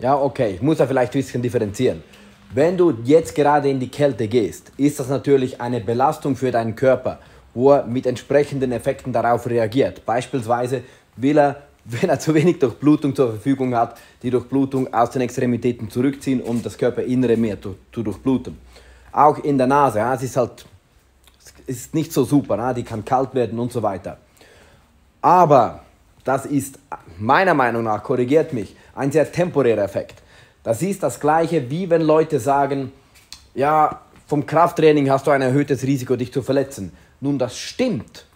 Ja, okay, ich muss da vielleicht ein bisschen differenzieren. Wenn du jetzt gerade in die Kälte gehst, ist das natürlich eine Belastung für deinen Körper, wo er mit entsprechenden Effekten darauf reagiert. Beispielsweise will er, wenn er zu wenig Durchblutung zur Verfügung hat, die Durchblutung aus den Extremitäten zurückziehen, um das Körperinnere mehr zu, zu durchbluten. Auch in der Nase, ja, es ist halt es ist nicht so super, ja, die kann kalt werden und so weiter. Aber das ist meiner Meinung nach, korrigiert mich, ein sehr temporärer Effekt. Das ist das gleiche, wie wenn Leute sagen, ja, vom Krafttraining hast du ein erhöhtes Risiko, dich zu verletzen. Nun, das stimmt.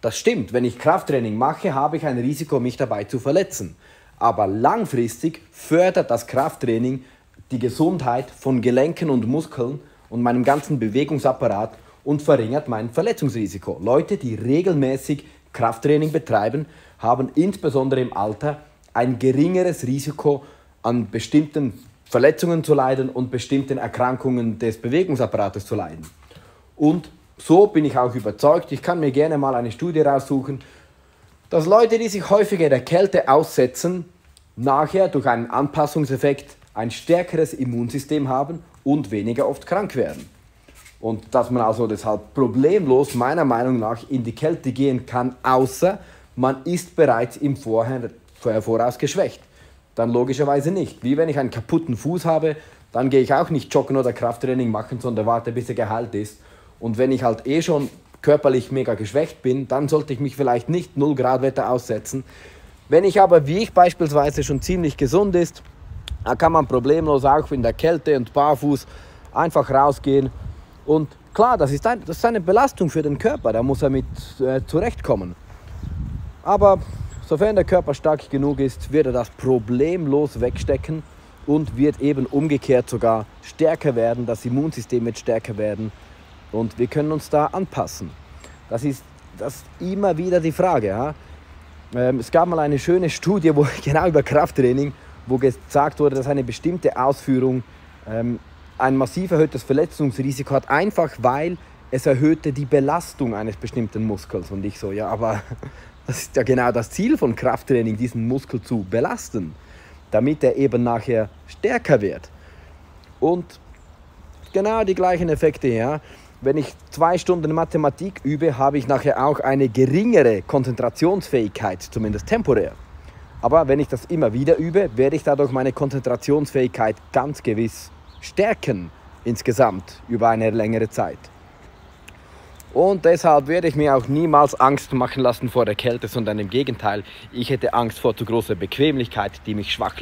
Das stimmt. Wenn ich Krafttraining mache, habe ich ein Risiko, mich dabei zu verletzen. Aber langfristig fördert das Krafttraining die Gesundheit von Gelenken und Muskeln und meinem ganzen Bewegungsapparat und verringert mein Verletzungsrisiko. Leute, die regelmäßig Krafttraining betreiben, haben insbesondere im Alter ein geringeres Risiko an bestimmten Verletzungen zu leiden und bestimmten Erkrankungen des Bewegungsapparates zu leiden. Und so bin ich auch überzeugt, ich kann mir gerne mal eine Studie raussuchen, dass Leute, die sich häufiger der Kälte aussetzen, nachher durch einen Anpassungseffekt ein stärkeres Immunsystem haben und weniger oft krank werden. Und dass man also deshalb problemlos meiner Meinung nach in die Kälte gehen kann, außer man ist bereits im Vorher, Voraus geschwächt. Dann logischerweise nicht. Wie wenn ich einen kaputten Fuß habe, dann gehe ich auch nicht joggen oder Krafttraining machen, sondern warte, bis er geheilt ist. Und wenn ich halt eh schon körperlich mega geschwächt bin, dann sollte ich mich vielleicht nicht 0 Grad Wetter aussetzen. Wenn ich aber, wie ich beispielsweise, schon ziemlich gesund ist, kann man problemlos auch in der Kälte und barfuß einfach rausgehen und klar, das ist, ein, das ist eine Belastung für den Körper, da muss er mit äh, zurechtkommen. Aber sofern der Körper stark genug ist, wird er das problemlos wegstecken und wird eben umgekehrt sogar stärker werden, das Immunsystem wird stärker werden und wir können uns da anpassen. Das ist, das immer wieder die Frage. Ja? Ähm, es gab mal eine schöne Studie, wo genau über Krafttraining, wo gesagt wurde, dass eine bestimmte Ausführung ähm, ein massiv erhöhtes Verletzungsrisiko hat, einfach weil es erhöhte die Belastung eines bestimmten Muskels. Und ich so, ja, aber das ist ja genau das Ziel von Krafttraining, diesen Muskel zu belasten, damit er eben nachher stärker wird. Und genau die gleichen Effekte, ja. Wenn ich zwei Stunden Mathematik übe, habe ich nachher auch eine geringere Konzentrationsfähigkeit, zumindest temporär. Aber wenn ich das immer wieder übe, werde ich dadurch meine Konzentrationsfähigkeit ganz gewiss stärken insgesamt über eine längere Zeit. Und deshalb werde ich mir auch niemals Angst machen lassen vor der Kälte, sondern im Gegenteil, ich hätte Angst vor zu großer Bequemlichkeit, die mich schwach